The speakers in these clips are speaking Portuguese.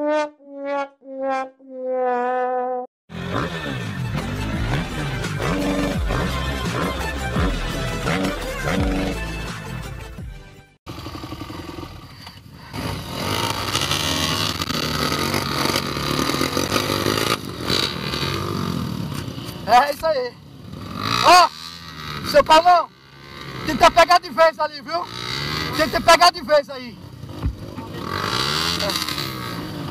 É isso aí. Ó, seu Paulão, tem que de vez ali, viu? Tem que de vez aí. É.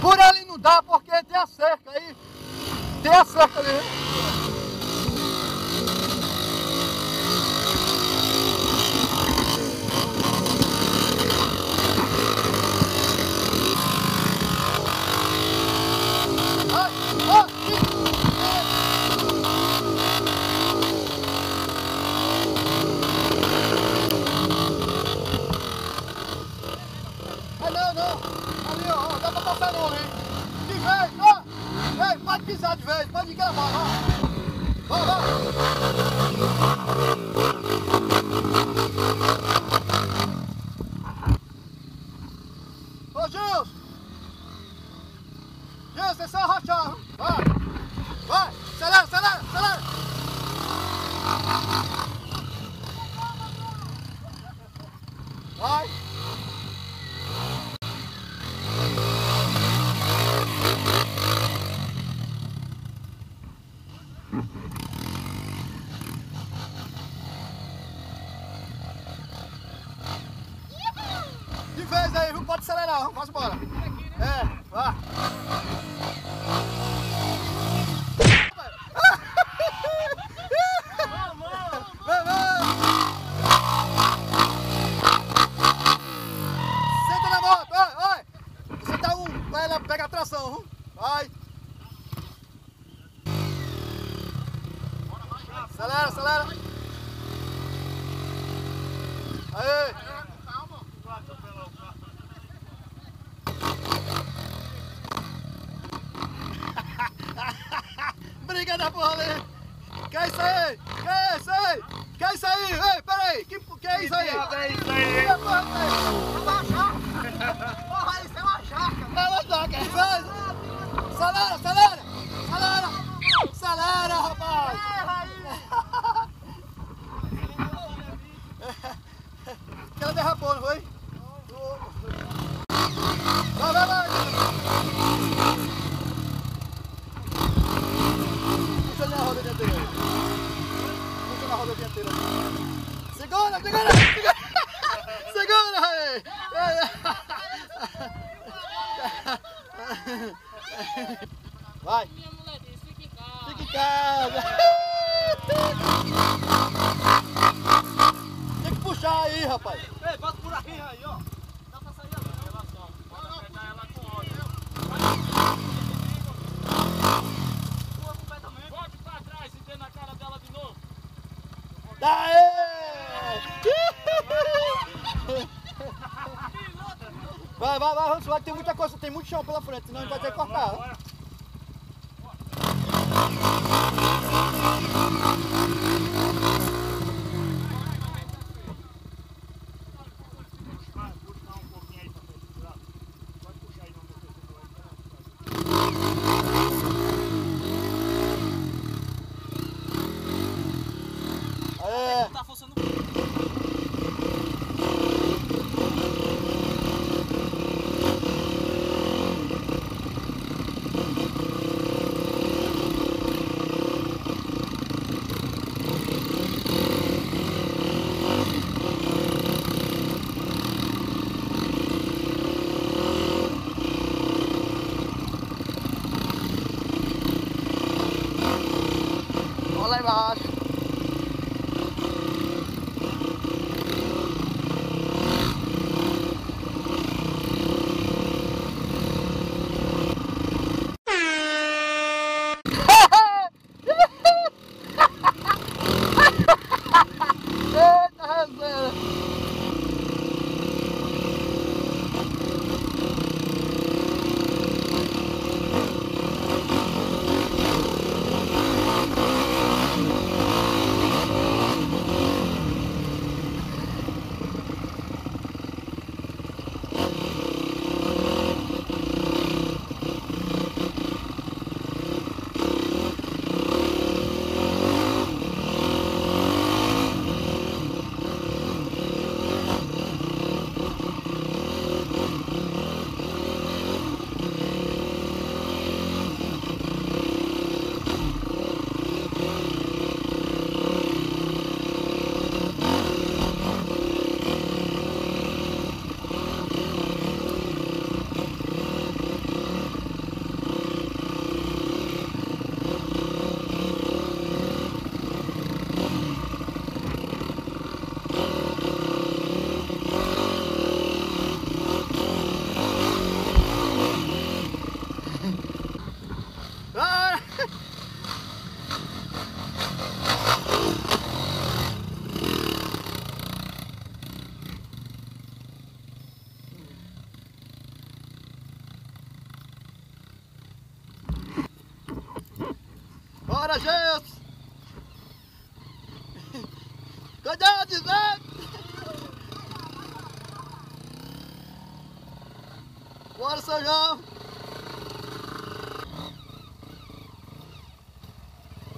Por ali não dá porque tem a cerca aí. Tem a cerca ali. Ai, ai, Ah, não, não. Ali, ó, ó, dá pra passar não, hein? De vez, ó. Ei, pode pisar de vez, pode gravar, ó. Vai, vai. Ô, Gilson. Gilson, é só arrochar. Vai. Vai. Acelera, acelera, acelera. Vai. De vez aí, viu? Pode acelerar, vamos, embora. É, vá. Vai, vai. Senta na moto, vai, vai. Você dá um, vai lá, pega a tração, viu? vai. Acelera, acelera. Aí. Briga da porra ali. Que é isso aí? Que é isso aí? Que é isso aí? Ei, peraí. Que, que é isso aí? É isso aí, Que hein? é porra aí? Porra, isso é uma jaca. É uma jaca, acelera. Acelera. Acelera, rapaz. Que ela derrapou, não foi? Vai, vai, vai. Puxa na roda dianteira. Puxa na roda dianteira. Segura, segura, segura. Segura aí. Vai. Minha mulher fica em casa. Em casa. Tem que puxar aí, rapaz. Ei, bota por aqui aí, ó. Dá pra sair ali. Olha só, pode apertar ela com ódio. Pula completamente. Volte pra trás e dê na cara dela de novo. Daê! Vai, vai, vai, que tem muita coisa, tem muito chão pela frente, senão a gente vai ter que cortar. Bora. Vai,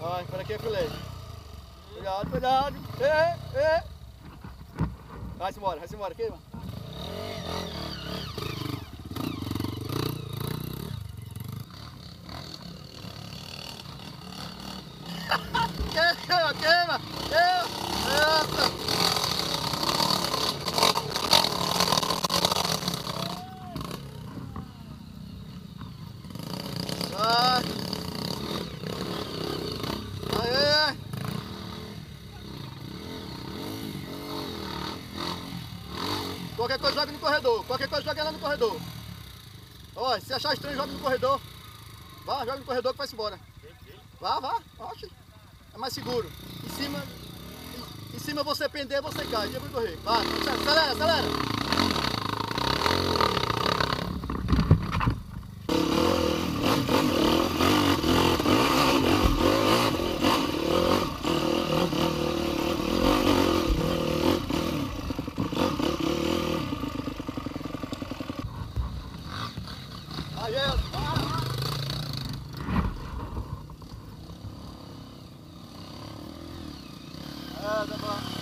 Vai, para aqui, filé. Cuidado, cuidado. Ei, ei. Vai-se embora, vai-se embora. Aqui, mano. Qualquer coisa joga no corredor. Qualquer coisa joga lá no corredor. Olha, se achar estranho, joga no corredor. Vá, joga no corredor que vai-se embora. Vá, vá. Oxe. É mais seguro. Em cima. Em, cima você pender, você cai. Deixa eu correr. Vai, acelera, acelera. Aí, é. É, dá pra...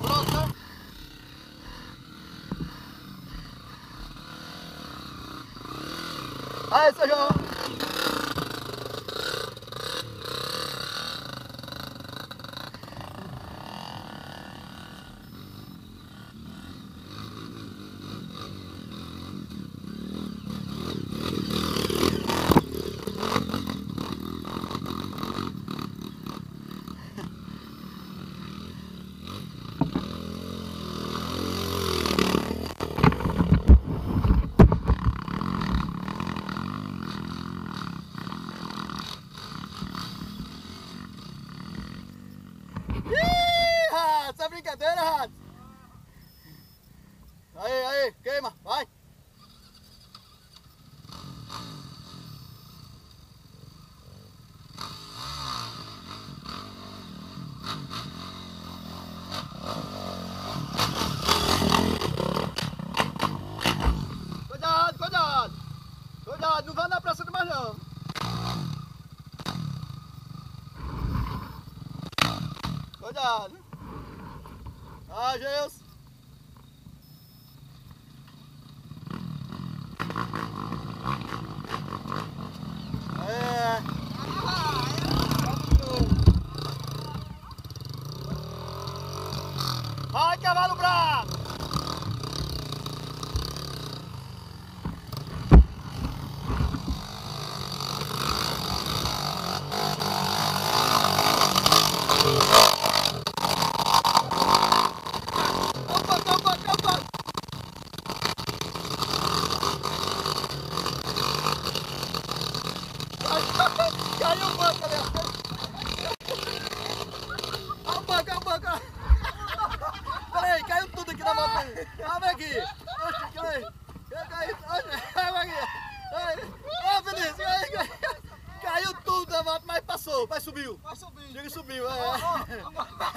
Pronto. Aí, seu João. Ih, rato, essa é brincadeira, rato. Aí, aí, queima, vai. Cuidado, cuidado. Cuidado, não vá na praça demais não. Cuidado. Ah, Geus.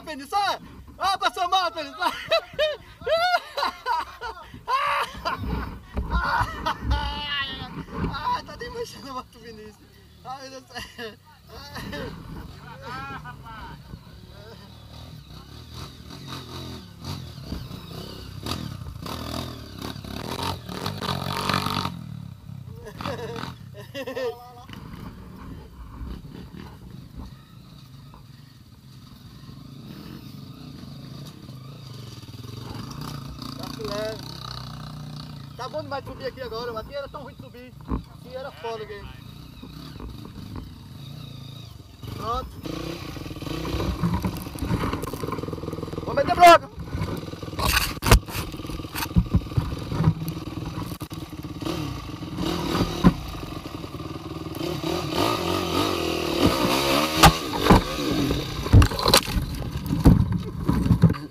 Vinícius, olha o escape, Vinícius! Olha, Olha pra sua moto, Vinícius! Ai, tá nem mexendo a moto, Vinícius! Ai, meu Deus do céu! Tá filé. Tá bom demais de subir aqui agora, aqui era tão ruim de subir. Aqui era foda aqui. Pronto. Vou meter bloco.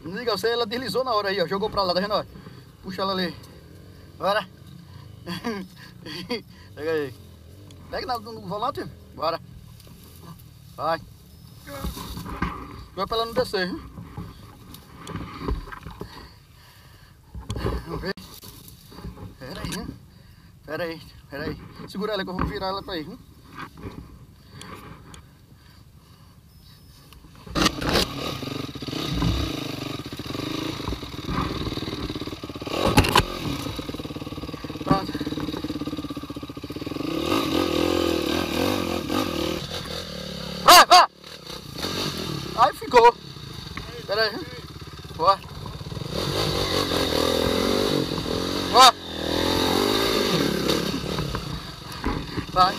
Liga, você, ela deslizou na hora aí, ó. Jogou pra lá, tá vendo? Puxa ela ali. Bora. Pega aí. Pega na- no volante. Bora. Vai. Joga pra ela não descer? Vamos ver. Pera aí, hein? Pera aí, pera aí. Segura ela que eu vou virar ela pra aí, viu? Pronto. Vai, vai! Aí ficou. Pera aí. Bora. Bora. Vai.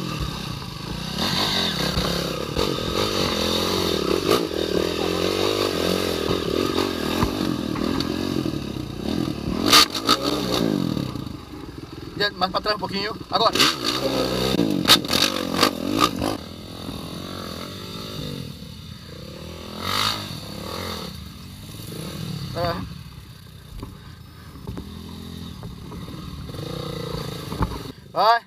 E Mais pra trás um pouquinho. Agora. Vai.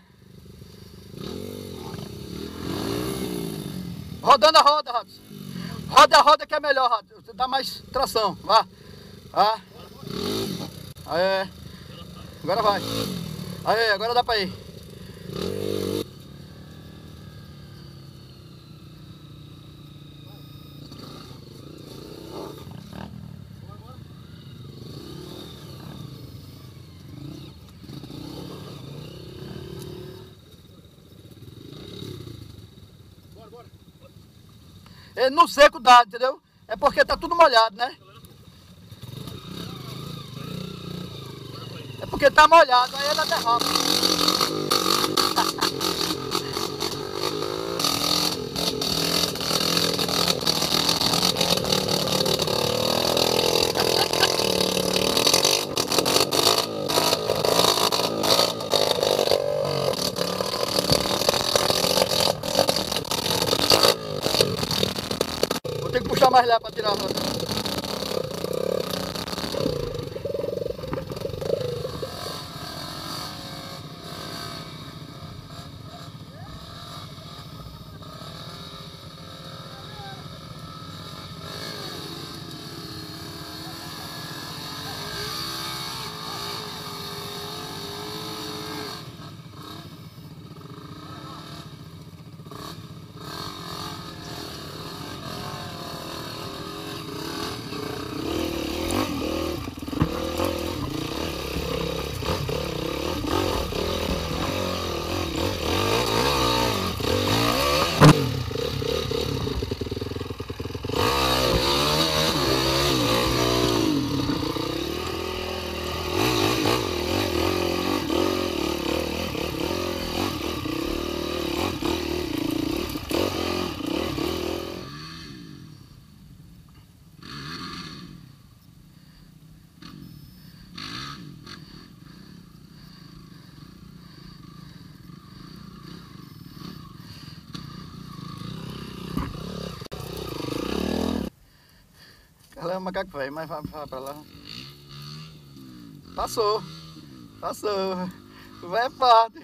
Rodando a roda, Robson. Roda a roda que é melhor, Robson. Dá mais tração. Vá. Aê. Agora vai. Aê, agora dá pra ir. É, no seco dá, entendeu? É porque tá tudo molhado, né? É porque tá molhado, aí ela derrapa. Vou ter que puxar mais lá pra tirar a é um macaco velho, mas vai, vai pra lá. Passou. Passou. O é forte.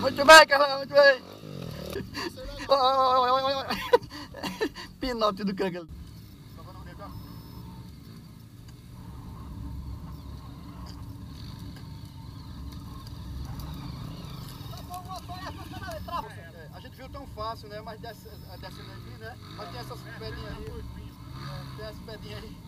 Muito bem, Carlão, muito bem. Pinote do cangue. Viu tão fácil, né? Mas desce, é, descendo aqui, né? Mas tem essas pedrinhas aí. Tem essas pedrinhas aí.